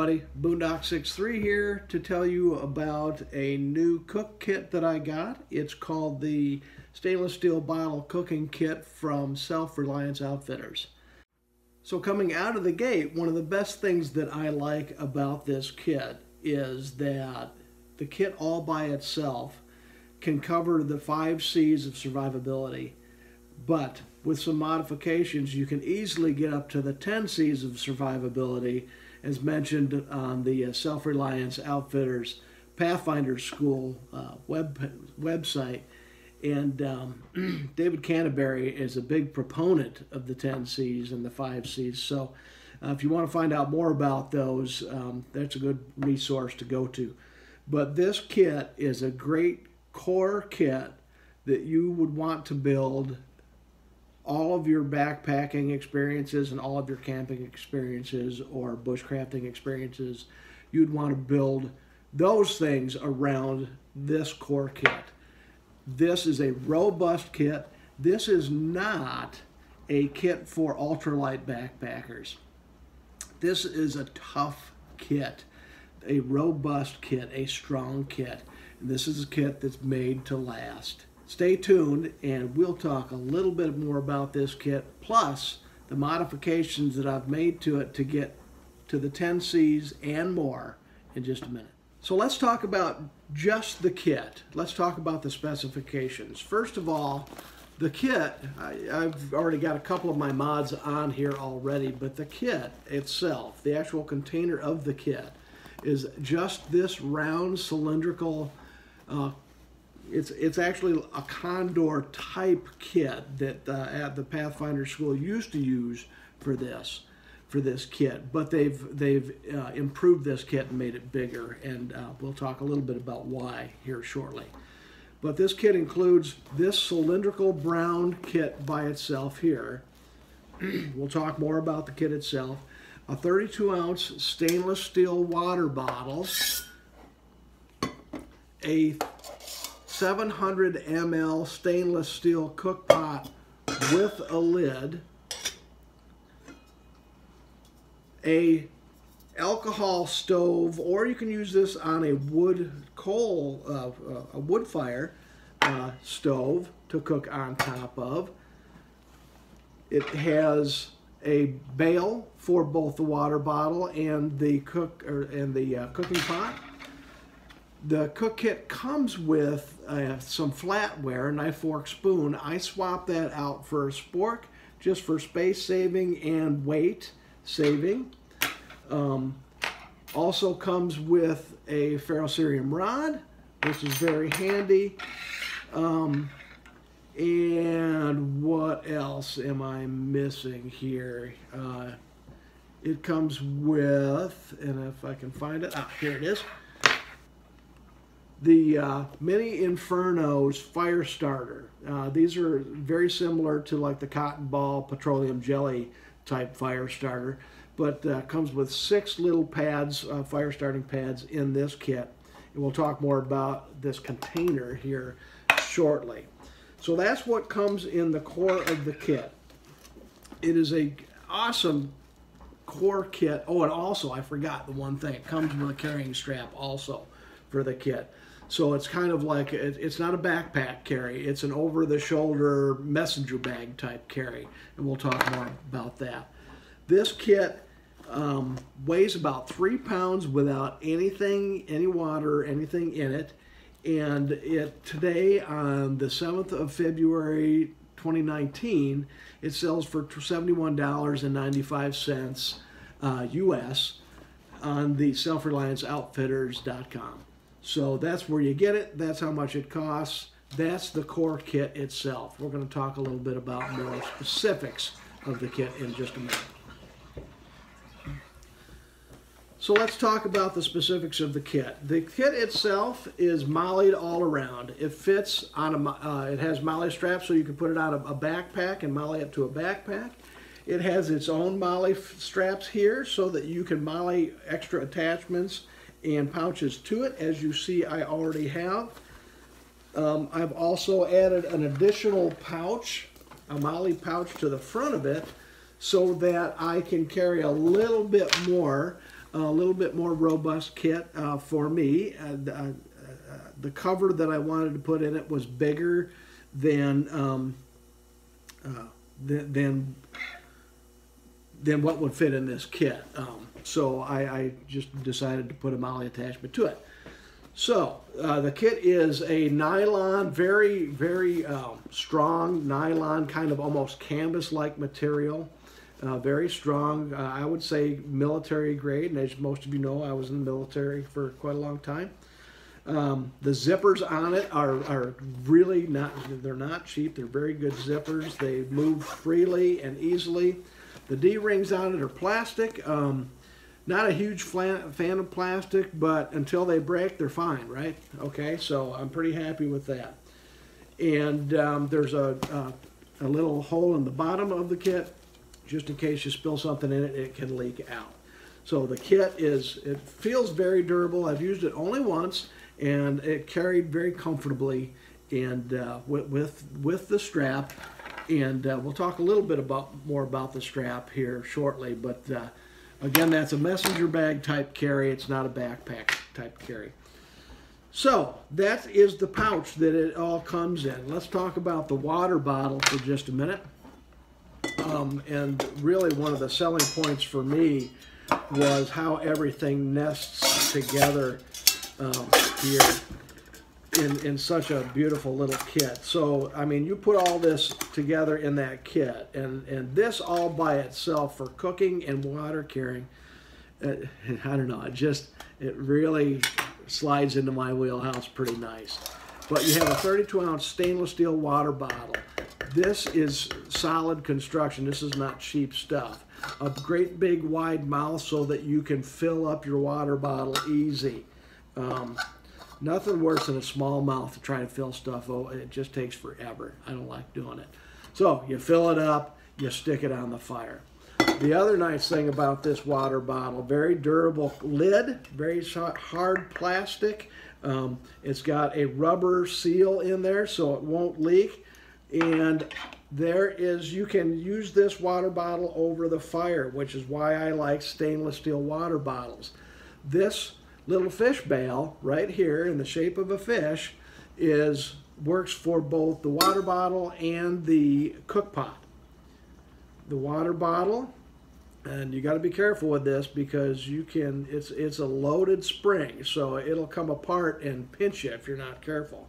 everybody, BoonDoc63 here to tell you about a new cook kit that I got. It's called the Stainless Steel Bottle Cooking Kit from Self-Reliance Outfitters. So coming out of the gate, one of the best things that I like about this kit is that the kit all by itself can cover the five C's of survivability, but with some modifications, you can easily get up to the 10 C's of survivability, as mentioned on the uh, Self Reliance Outfitters Pathfinder School uh, web website. And um, David Canterbury is a big proponent of the 10 C's and the 5 C's. So uh, if you want to find out more about those, um, that's a good resource to go to. But this kit is a great core kit that you would want to build all of your backpacking experiences and all of your camping experiences or bushcrafting experiences, you'd want to build those things around this core kit. This is a robust kit. This is not a kit for ultralight backpackers. This is a tough kit, a robust kit, a strong kit. And this is a kit that's made to last. Stay tuned and we'll talk a little bit more about this kit plus the modifications that I've made to it to get to the 10Cs and more in just a minute. So let's talk about just the kit. Let's talk about the specifications. First of all, the kit, I, have already got a couple of my mods on here already, but the kit itself, the actual container of the kit, is just this round cylindrical uh, it's it's actually a Condor type kit that uh, at the Pathfinder School used to use for this for this kit, but they've they've uh, improved this kit and made it bigger, and uh, we'll talk a little bit about why here shortly. But this kit includes this cylindrical brown kit by itself here. we'll talk more about the kit itself. A 32 ounce stainless steel water bottle, a 700 ml stainless steel cook pot with a lid, a alcohol stove, or you can use this on a wood coal, uh, uh, a wood fire uh, stove to cook on top of. It has a bail for both the water bottle and the cook or and the uh, cooking pot. The cook kit comes with uh, some flatware, knife, fork, spoon. I swap that out for a spork just for space saving and weight saving. Um, also comes with a ferrocerium rod, which is very handy. Um, and what else am I missing here? Uh, it comes with, and if I can find it, ah, here it is the uh, Mini Infernos fire starter. Uh, these are very similar to like the cotton ball petroleum jelly type fire starter, but uh, comes with six little pads, uh, fire starting pads in this kit. And we'll talk more about this container here shortly. So that's what comes in the core of the kit. It is a awesome core kit. Oh, and also I forgot the one thing. It comes with a carrying strap also for the kit. So it's kind of like it's not a backpack carry; it's an over-the-shoulder messenger bag type carry, and we'll talk more about that. This kit um, weighs about three pounds without anything, any water, anything in it, and it today on the 7th of February 2019, it sells for $71.95 uh, US on the selfrelianceoutfitters.com. So that's where you get it. That's how much it costs. That's the core kit itself. We're going to talk a little bit about more specifics of the kit in just a minute. So let's talk about the specifics of the kit. The kit itself is mollied all around. It fits on a, uh, it has MOLLE straps so you can put it on a, a backpack and MOLLE it to a backpack. It has its own MOLLE straps here so that you can MOLLE extra attachments and pouches to it, as you see I already have. Um, I've also added an additional pouch, a MOLLE pouch to the front of it, so that I can carry a little bit more a little bit more robust kit uh, for me. Uh, the, uh, the, cover that I wanted to put in it was bigger than um, uh, than than what would fit in this kit. Um, so I, I, just decided to put a MOLLE attachment to it. So uh, the kit is a nylon, very, very um, strong nylon, kind of almost canvas-like material. Uh, very strong, uh, I would say military grade, and as most of you know, I was in the military for quite a long time. Um, the zippers on it are, are really not, they're not cheap, they're very good zippers. They move freely and easily. The D-rings on it are plastic. Um, not a huge fan of plastic, but until they break, they're fine, right? Okay, so I'm pretty happy with that. And um, there's a, a, a little hole in the bottom of the kit, just in case you spill something in it, it can leak out. So the kit is, it feels very durable. I've used it only once, and it carried very comfortably and uh, with, with, with the strap. And uh, we'll talk a little bit about more about the strap here shortly, but uh, Again, that's a messenger bag type carry. It's not a backpack type carry. So that is the pouch that it all comes in. Let's talk about the water bottle for just a minute. Um, and really one of the selling points for me was how everything nests together um, here in, in such a beautiful little kit. So, I mean, you put all this together in that kit, and, and this all by itself for cooking and water carrying, uh, I don't know, it just, it really slides into my wheelhouse pretty nice. But you have a 32 ounce stainless steel water bottle. This is solid construction. This is not cheap stuff. A great big wide mouth so that you can fill up your water bottle easy. Um, Nothing worse than a small mouth to try to fill stuff. Oh, it just takes forever. I don't like doing it. So you fill it up, you stick it on the fire. The other nice thing about this water bottle, very durable lid, very hard plastic. Um, it's got a rubber seal in there so it won't leak. And there is, you can use this water bottle over the fire, which is why I like stainless steel water bottles. This little fish bail right here in the shape of a fish is works for both the water bottle and the cook pot. The water bottle, and you got to be careful with this because you can it's it's a loaded spring, so it'll come apart and pinch you if you're not careful.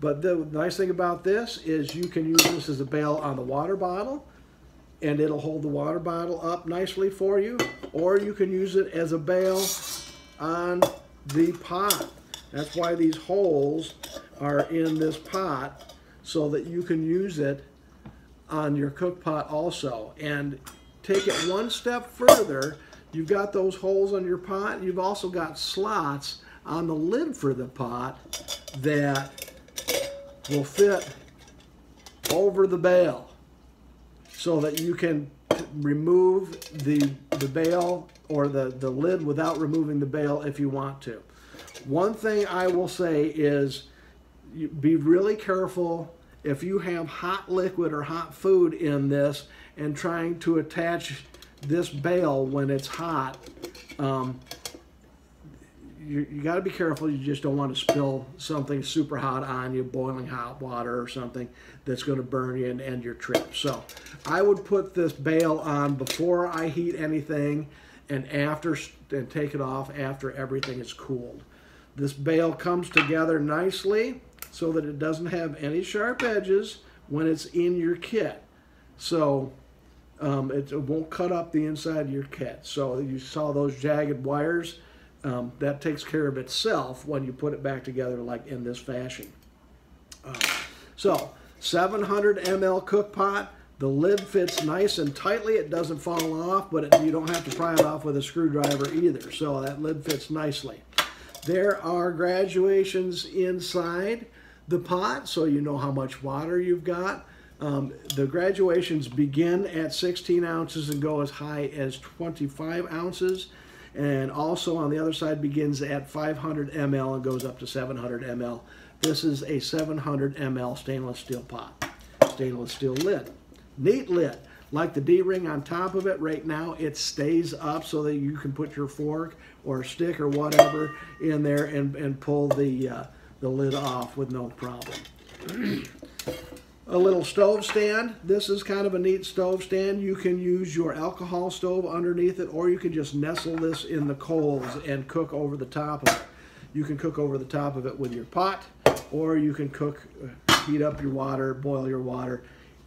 But the nice thing about this is you can use this as a bail on the water bottle and it'll hold the water bottle up nicely for you or you can use it as a bail on the pot. That's why these holes are in this pot so that you can use it on your cook pot also. And take it one step further, you've got those holes on your pot, you've also got slots on the lid for the pot that will fit over the bail so that you can remove the, the bail or the, the lid without removing the bail if you want to. One thing I will say is be really careful if you have hot liquid or hot food in this and trying to attach this bail when it's hot. Um, you, you got to be careful. You just don't want to spill something super hot on you, boiling hot water or something that's going to burn you and end your trip. So I would put this bail on before I heat anything and after and take it off after everything is cooled. This bail comes together nicely so that it doesn't have any sharp edges when it's in your kit. So um, it, it, won't cut up the inside of your kit. So you saw those jagged wires. Um, that takes care of itself when you put it back together like in this fashion. Uh, so 700 ml cook pot the lid fits nice and tightly. It doesn't fall off, but it, you don't have to pry it off with a screwdriver either. So that lid fits nicely. There are graduations inside the pot, so you know how much water you've got. Um, the graduations begin at 16 ounces and go as high as 25 ounces. And also on the other side begins at 500 ml and goes up to 700 ml. This is a 700 ml stainless steel pot, stainless steel lid. Neat lid. Like the D-ring on top of it, right now it stays up so that you can put your fork or stick or whatever in there and, and pull the, uh, the lid off with no problem. a little stove stand. This is kind of a neat stove stand. You can use your alcohol stove underneath it or you can just nestle this in the coals and cook over the top of it. You can cook over the top of it with your pot or you can cook, uh, heat up your water, boil your water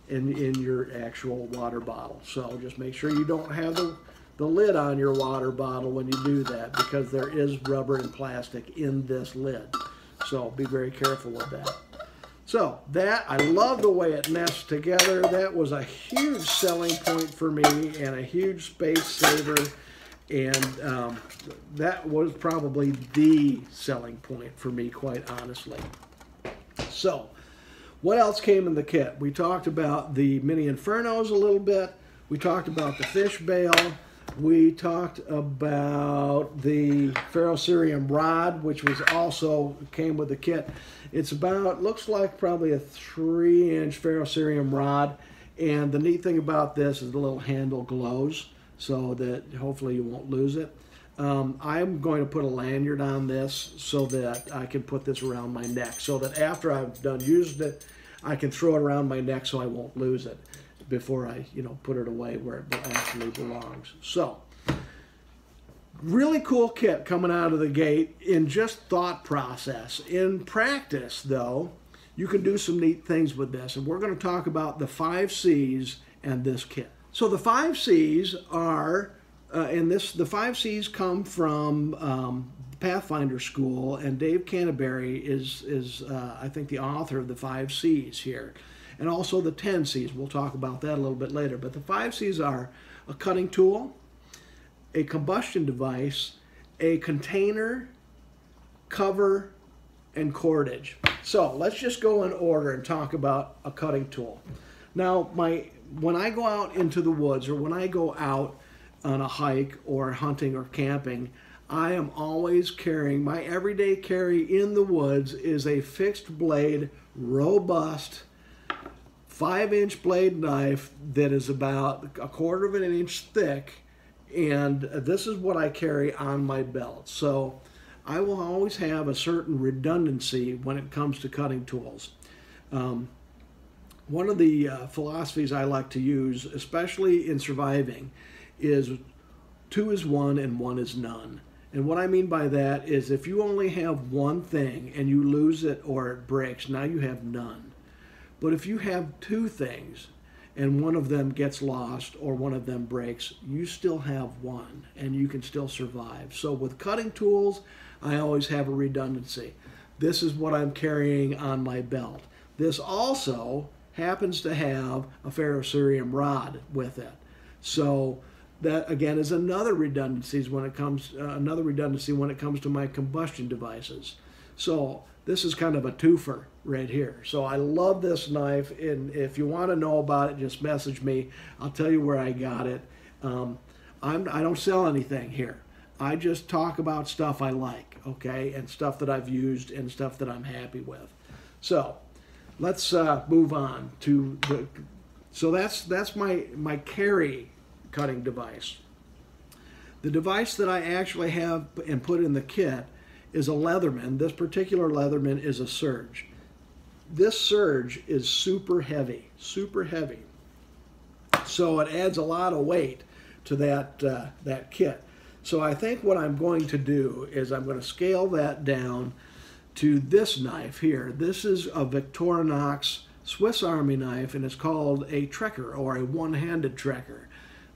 in, in your actual water bottle. So just make sure you don't have the, the lid on your water bottle when you do that because there is rubber and plastic in this lid. So be very careful with that. So that, I love the way it nests together. That was a huge selling point for me and a huge space saver. And um, that was probably the selling point for me, quite honestly. So, what else came in the kit? We talked about the mini infernos a little bit. We talked about the fish bail. We talked about the ferrocerium rod, which was also came with the kit. It's about, looks like probably a three inch ferrocerium rod. And the neat thing about this is the little handle glows so that hopefully you won't lose it. Um, I'm going to put a lanyard on this so that I can put this around my neck so that after I've done using it, I can throw it around my neck so I won't lose it before I, you know, put it away where it actually belongs. So, really cool kit coming out of the gate in just thought process. In practice, though, you can do some neat things with this. And we're going to talk about the five C's and this kit. So the five C's are uh, and this the five C's come from um, Pathfinder School, and Dave Canterbury is is uh, I think the author of the five C's here, and also the ten C's. We'll talk about that a little bit later. But the five C's are a cutting tool, a combustion device, a container, cover, and cordage. So let's just go in order and talk about a cutting tool. Now, my when I go out into the woods or when I go out on a hike or hunting or camping, I am always carrying my everyday carry in the woods is a fixed blade, robust, five inch blade knife that is about a quarter of an inch thick. And this is what I carry on my belt. So I will always have a certain redundancy when it comes to cutting tools. Um, one of the uh, philosophies I like to use, especially in surviving, is two is one and one is none. And what I mean by that is if you only have one thing and you lose it or it breaks, now you have none. But if you have two things and one of them gets lost or one of them breaks, you still have one and you can still survive. So with cutting tools, I always have a redundancy. This is what I'm carrying on my belt. This also happens to have a ferrocerium rod with it. So that again is another redundancies when it comes uh, another redundancy when it comes to my combustion devices. So this is kind of a twofer right here. So I love this knife, and if you want to know about it, just message me. I'll tell you where I got it. Um, I'm, I don't sell anything here. I just talk about stuff I like, okay, and stuff that I've used and stuff that I'm happy with. So let's uh, move on to the. So that's that's my my carry cutting device. The device that I actually have and put in the kit is a Leatherman. This particular Leatherman is a Surge. This Surge is super heavy, super heavy. So it adds a lot of weight to that, uh, that kit. So I think what I'm going to do is I'm going to scale that down to this knife here. This is a Victorinox Swiss Army knife and it's called a Trekker or a one-handed Trekker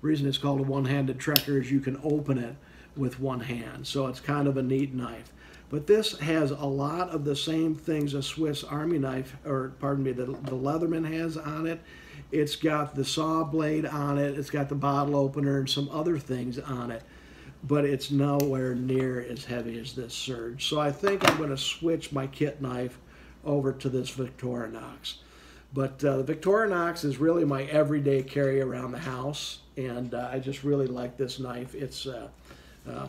reason it's called a one-handed trekker is you can open it with one hand. So it's kind of a neat knife. But this has a lot of the same things a Swiss Army knife, or pardon me, the, the Leatherman has on it. It's got the saw blade on it. It's got the bottle opener and some other things on it. But it's nowhere near as heavy as this Surge. So I think I'm going to switch my kit knife over to this Victorinox. But uh, the Victorinox is really my everyday carry around the house, and uh, I just really like this knife. It's, uh, uh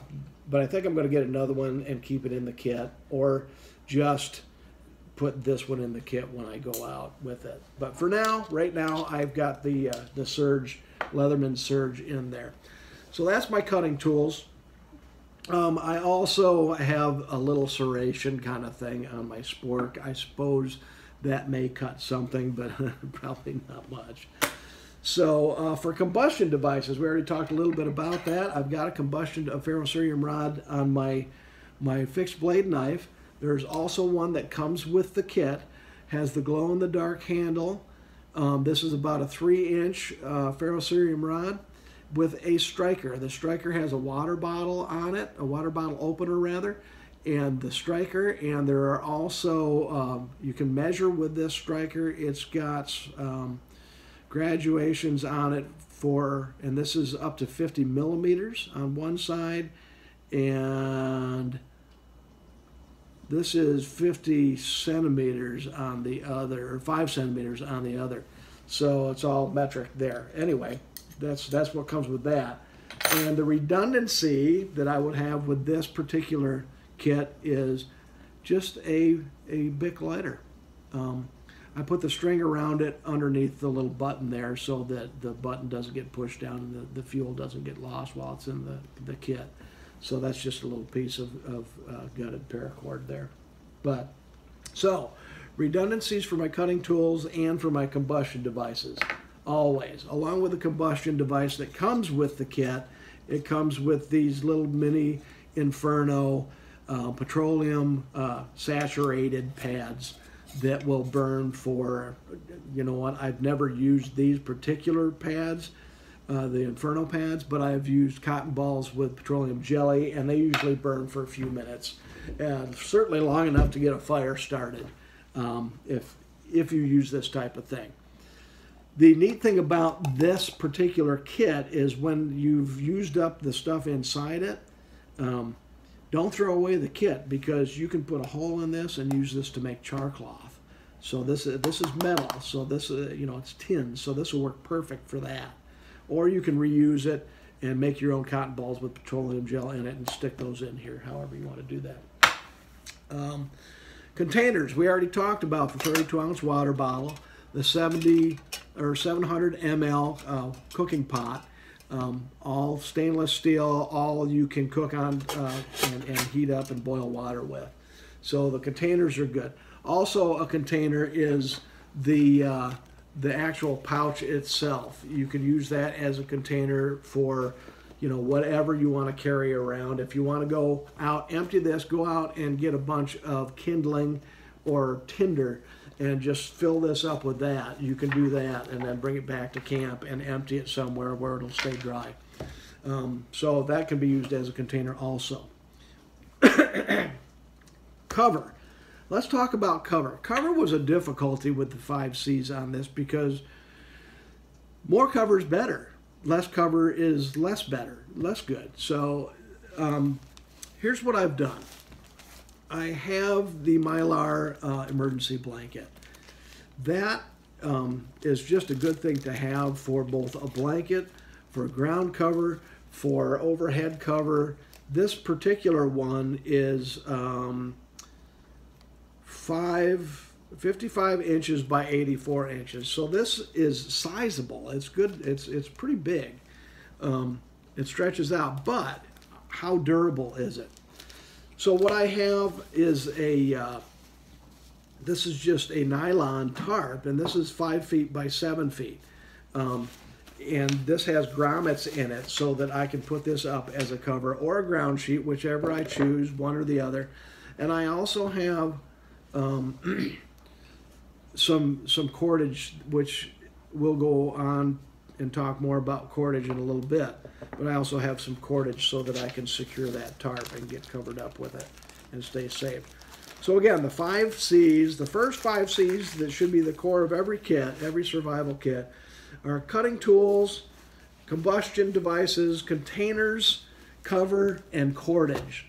but I think I'm going to get another one and keep it in the kit, or just put this one in the kit when I go out with it. But for now, right now, I've got the uh, the Surge Leatherman Surge in there. So that's my cutting tools. Um, I also have a little serration kind of thing on my spork. I suppose that may cut something, but probably not much. So uh, for combustion devices, we already talked a little bit about that. I've got a combustion a ferrocerium rod on my my fixed blade knife. There's also one that comes with the kit, has the glow in the dark handle. Um, this is about a three inch uh, ferrocerium rod with a striker. The striker has a water bottle on it, a water bottle opener rather, and the striker. And there are also, um, you can measure with this striker. It's got um, graduations on it for, and this is up to 50 millimeters on one side, and this is 50 centimeters on the other, or 5 centimeters on the other. So it's all metric there. Anyway, that's, that's what comes with that. And the redundancy that I would have with this particular kit is just a, a Bic lighter. Um, I put the string around it underneath the little button there so that the button doesn't get pushed down and the, the fuel doesn't get lost while it's in the, the kit. So that's just a little piece of, of uh, gutted paracord there. But, so, redundancies for my cutting tools and for my combustion devices, always. Along with the combustion device that comes with the kit, it comes with these little mini Inferno uh, petroleum uh, saturated pads that will burn for, you know what, I've never used these particular pads, uh, the Inferno pads, but I've used cotton balls with petroleum jelly, and they usually burn for a few minutes, and certainly long enough to get a fire started um, if, if you use this type of thing. The neat thing about this particular kit is when you've used up the stuff inside it, um, don't throw away the kit because you can put a hole in this and use this to make char cloth. So this is, this is metal, so this uh, you know it's tin, so this will work perfect for that. Or you can reuse it and make your own cotton balls with petroleum gel in it and stick those in here, however you want to do that. Um, containers, we already talked about the 32 ounce water bottle, the 70 or 700 ml uh, cooking pot, um, all stainless steel, all you can cook on uh, and, and, heat up and boil water with. So the containers are good. Also, a container is the uh, the actual pouch itself. You can use that as a container for you know whatever you want to carry around. If you want to go out, empty this, go out and get a bunch of kindling or tinder and just fill this up with that. You can do that and then bring it back to camp and empty it somewhere where it'll stay dry. Um, so that can be used as a container also. cover. Let's talk about cover. Cover was a difficulty with the 5Cs on this because more cover is better. Less cover is less better, less good. So um, here's what I've done. I have the Mylar uh, emergency blanket. That um, is just a good thing to have for both a blanket, for ground cover, for overhead cover. This particular one is um, five, 55 inches by 84 inches. So this is sizable. It's good. It's, it's pretty big. Um, it stretches out, but how durable is it? So what I have is a, uh, this is just a nylon tarp, and this is five feet by seven feet. Um, and this has grommets in it so that I can put this up as a cover or a ground sheet, whichever I choose, one or the other. And I also have um, some some cordage, which will go on and talk more about cordage in a little bit. But I also have some cordage so that I can secure that tarp and get covered up with it and stay safe. So again, the five C's, the first five C's that should be the core of every kit, every survival kit, are cutting tools, combustion devices, containers, cover, and cordage.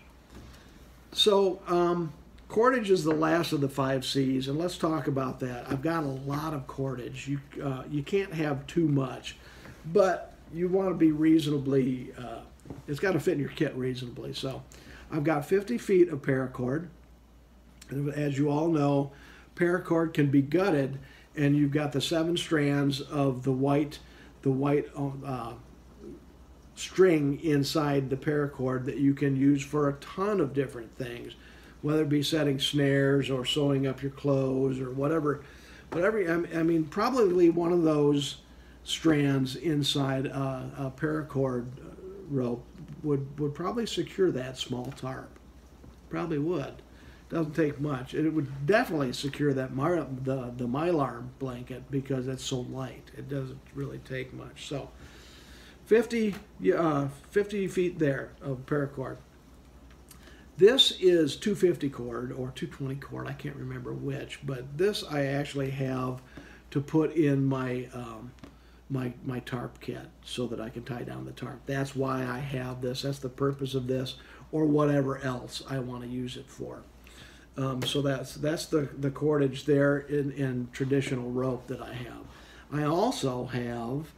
So um, cordage is the last of the five C's, and let's talk about that. I've got a lot of cordage. You uh, you can't have too much, but you want to be reasonably. Uh, it's got to fit in your kit reasonably. So, I've got 50 feet of paracord, and as you all know, paracord can be gutted, and you've got the seven strands of the white, the white uh, string inside the paracord that you can use for a ton of different things, whether it be setting snares or sewing up your clothes or whatever. Whatever. I mean, probably one of those strands inside a, a paracord rope would would probably secure that small tarp. Probably would. Doesn't take much. And it would definitely secure that mar- the the mylar blanket because it's so light. It doesn't really take much. So 50, uh, 50 feet there of paracord. This is 250 cord or 220 cord, I can't remember which, but this I actually have to put in my um, my my tarp kit so that I can tie down the tarp. That's why I have this. That's the purpose of this, or whatever else I want to use it for. Um, so that's that's the the cordage there in, in traditional rope that I have. I also have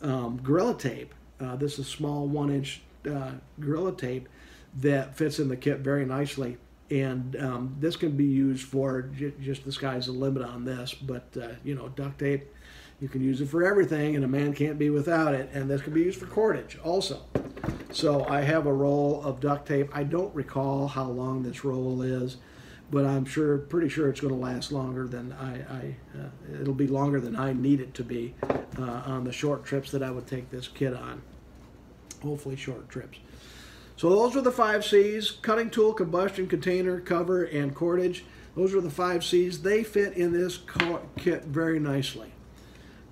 um, Gorilla Tape. Uh, this is small one inch uh, Gorilla Tape that fits in the kit very nicely. And um, this can be used for just the sky's the limit on this, but uh, you know, duct tape, you can use it for everything, and a man can't be without it. And this can be used for cordage also. So I have a roll of duct tape. I don't recall how long this roll is, but I'm sure, pretty sure it's going to last longer than I. I uh, it'll be longer than I need it to be uh, on the short trips that I would take this kit on hopefully short trips. So those are the five C's, cutting tool, combustion, container, cover, and cordage. Those are the five C's. They fit in this kit very nicely.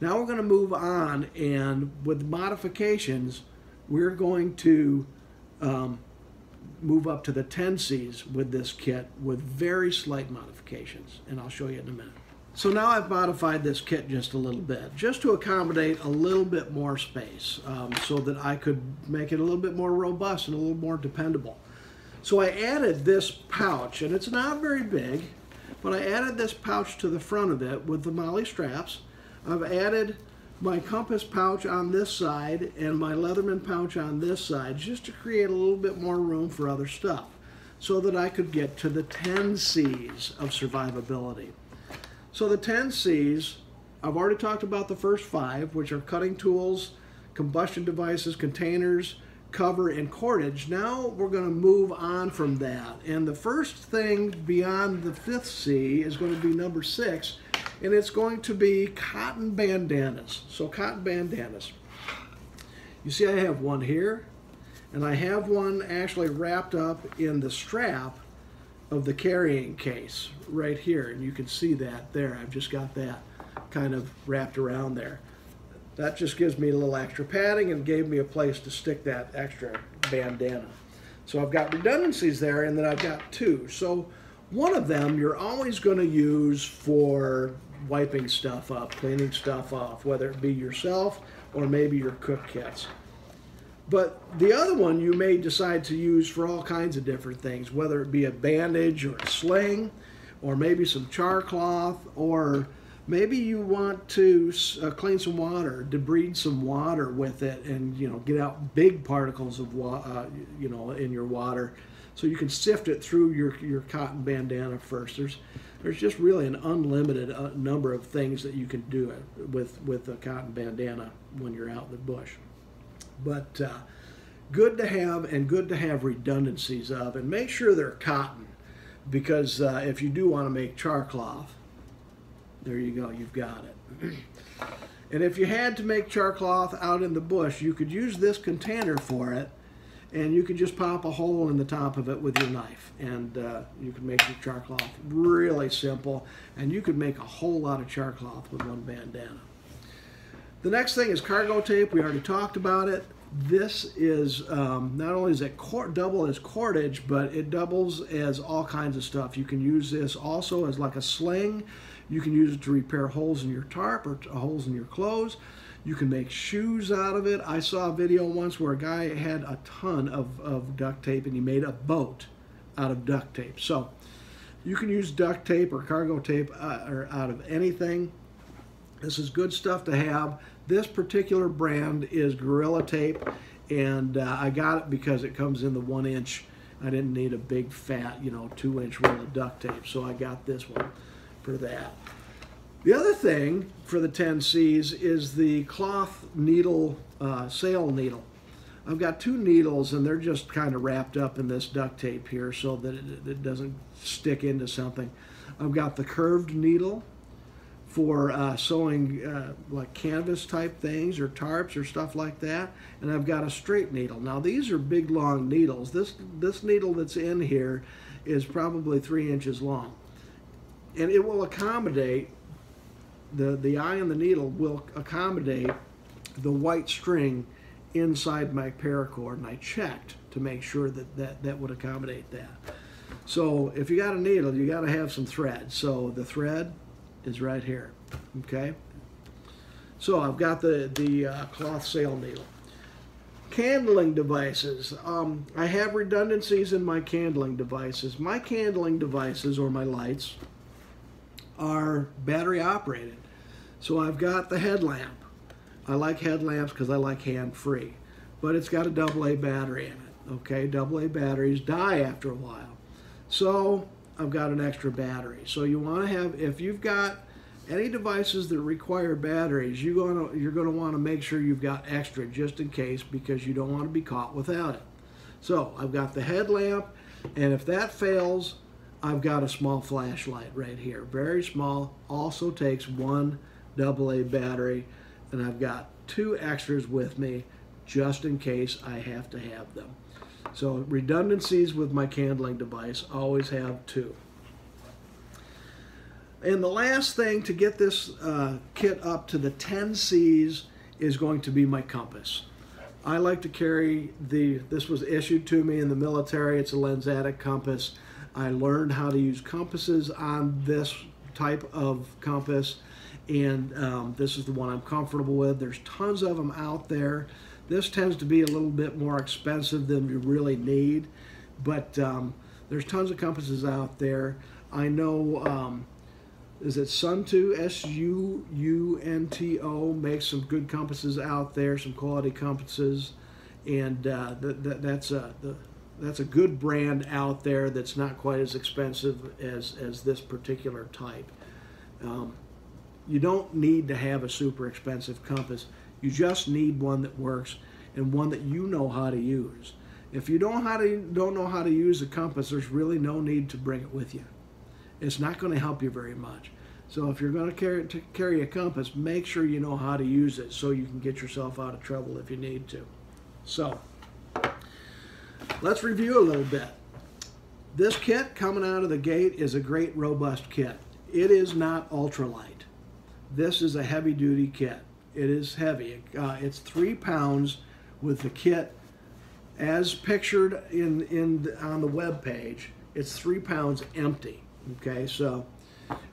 Now we're going to move on and with modifications, we're going to um, move up to the 10 C's with this kit with very slight modifications. And I'll show you in a minute. So now I've modified this kit just a little bit, just to accommodate a little bit more space um, so that I could make it a little bit more robust and a little more dependable. So I added this pouch, and it's not very big, but I added this pouch to the front of it with the MOLLE straps. I've added my compass pouch on this side and my Leatherman pouch on this side just to create a little bit more room for other stuff so that I could get to the 10 C's of survivability. So the 10 C's, I've already talked about the first five, which are cutting tools, combustion devices, containers, cover, and cordage. Now we're going to move on from that. And the first thing beyond the fifth C is going to be number six, and it's going to be cotton bandanas. So cotton bandanas. You see I have one here, and I have one actually wrapped up in the strap of the carrying case right here and you can see that there. I've just got that kind of wrapped around there. That just gives me a little extra padding and gave me a place to stick that extra bandana. So I've got redundancies there and then I've got two. So one of them you're always going to use for wiping stuff up cleaning stuff off whether it be yourself or maybe your cook kits but the other one you may decide to use for all kinds of different things, whether it be a bandage or a sling, or maybe some char cloth, or maybe you want to uh, clean some water, debride some water with it, and you know get out big particles of water, uh, you know, in your water, so you can sift it through your your cotton bandana first. There's there's just really an unlimited uh, number of things that you can do with with a cotton bandana when you're out in the bush but uh, good to have and good to have redundancies of. And make sure they're cotton because uh, if you do want to make char cloth, there you go, you've got it. and if you had to make char cloth out in the bush, you could use this container for it and you could just pop a hole in the top of it with your knife and uh, you can make your char cloth really simple and you could make a whole lot of char cloth with one bandana. The next thing is cargo tape. We already talked about it. This is um, not only is it double as cordage, but it doubles as all kinds of stuff. You can use this also as like a sling. You can use it to repair holes in your tarp or holes in your clothes. You can make shoes out of it. I saw a video once where a guy had a ton of, of duct tape and he made a boat out of duct tape. So you can use duct tape or cargo tape uh, or out of anything. This is good stuff to have. This particular brand is Gorilla Tape, and uh, I got it because it comes in the one inch. I didn't need a big fat, you know, two inch roll of duct tape, so I got this one. for that. The other thing for the 10Cs is the cloth needle, uh, sail needle. I've got two needles and they're just kind of wrapped up in this duct tape here so that it, it doesn't stick into something. I've got the curved needle for uh, sewing uh, like canvas type things or tarps or stuff like that and I've got a straight needle. Now these are big long needles. This this needle that's in here is probably three inches long and it will accommodate the the eye and the needle will accommodate the white string inside my paracord and I checked to make sure that that, that would accommodate that. So if you got a needle you got to have some thread. So the thread is right here. Okay. So I've got the the uh, cloth sail needle. Candling devices. Um, I have redundancies in my candling devices. My candling devices or my lights are battery operated. So I've got the headlamp. I like headlamps because I like hand free, but it's got a double A battery in it. Okay, double A batteries die after a while. So I've got an extra battery. So you want to have, if you've got any devices that require batteries, you're going to you're going to want to make sure you've got extra just in case because you don't want to be caught without it. So I've got the headlamp, and if that fails, I've got a small flashlight right here, very small. Also takes one AA battery, and I've got two extras with me just in case I have to have them. So redundancies with my candling device, always have two. And the last thing to get this uh, kit up to the 10 Cs is going to be my compass. I like to carry the, this was issued to me in the military, it's a Lensatic compass. I learned how to use compasses on this type of compass and um, this is the one I'm comfortable with. There's tons of them out there. This tends to be a little bit more expensive than you really need, but um, there's tons of compasses out there. I know, um, is it Suunto, S-U-U-N-T-O, makes some good compasses out there, some quality compasses, and uh, that, that, that's a the, that's a good brand out there that's not quite as expensive as as this particular type. Um, you don't need to have a super expensive compass. You just need one that works and one that you know how to use. If you don't how to don't know how to use a compass, there's really no need to bring it with you. It's not going to help you very much. So if you're going to carry to carry a compass, make sure you know how to use it so you can get yourself out of trouble if you need to. So let's review a little bit. This kit coming out of the gate is a great robust kit. It is not ultralight. This is a heavy duty kit. It is heavy. Uh, it's three pounds with the kit as pictured in, in on the web page. It's three pounds empty. Okay, so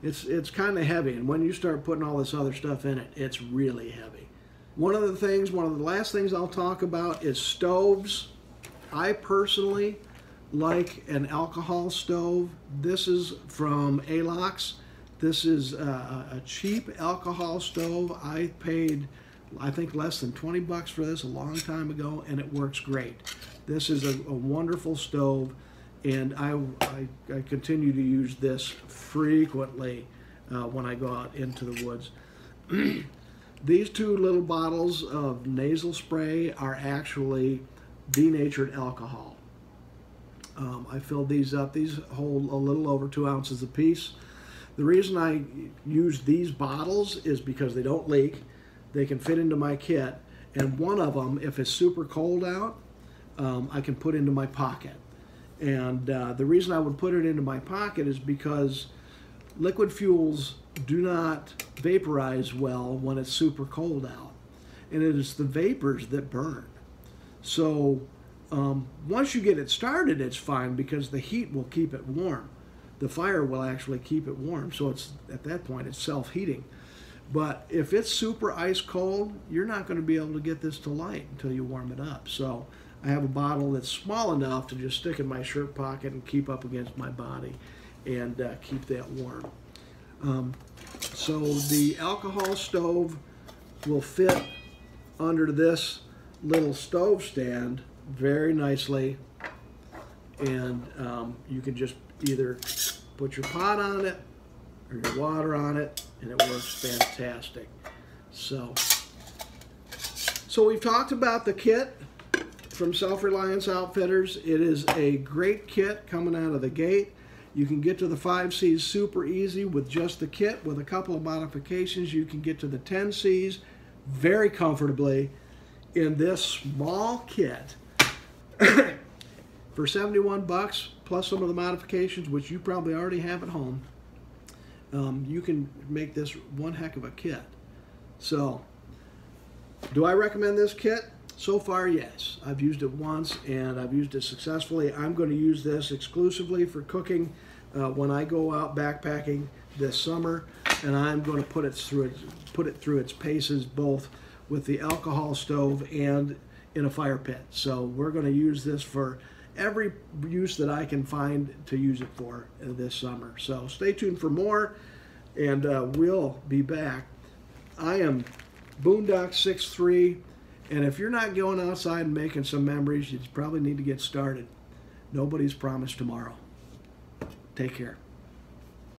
it's it's kind of heavy, and when you start putting all this other stuff in it, it's really heavy. One of the things, one of the last things I'll talk about is stoves. I personally like an alcohol stove. This is from Alox. This is a, a cheap alcohol stove. I paid, I think, less than 20 bucks for this a long time ago, and it works great. This is a, a wonderful stove, and I, I, I, continue to use this frequently uh, when I go out into the woods. These two little bottles of nasal spray are actually denatured alcohol. Um, I filled these up. These hold a little over two ounces apiece. The reason I use these bottles is because they don't leak. They can fit into my kit. And one of them, if it's super cold out, um, I can put into my pocket. And uh, the reason I would put it into my pocket is because liquid fuels do not vaporize well when it's super cold out. And it is the vapors that burn. So um, once you get it started, it's fine because the heat will keep it warm the fire will actually keep it warm. So it's at that point it's self-heating. But if it's super ice cold, you're not going to be able to get this to light until you warm it up. So I have a bottle that's small enough to just stick in my shirt pocket and keep up against my body and uh, keep that warm. Um, so the alcohol stove will fit under this little stove stand very nicely and um, you can just either put your pot on it or your water on it, and it works fantastic. So, so we've talked about the kit from Self Reliance Outfitters. It is a great kit coming out of the gate. You can get to the 5Cs super easy with just the kit. With a couple of modifications, you can get to the 10Cs very comfortably in this small kit for 71 bucks plus some of the modifications which you probably already have at home um, you can make this one heck of a kit. So do i recommend this kit? So far yes. I've used it once and i've used it successfully. I'm going to use this exclusively for cooking uh, when i go out backpacking this summer and i'm going to put it through it put it through its paces both with the alcohol stove and in a fire pit. So we're going to use this for every use that I can find to use it for this summer. So stay tuned for more, and uh, we'll be back. I am BoonDoc 63, and if you're not going outside and making some memories, you probably need to get started. Nobody's promised tomorrow. Take care.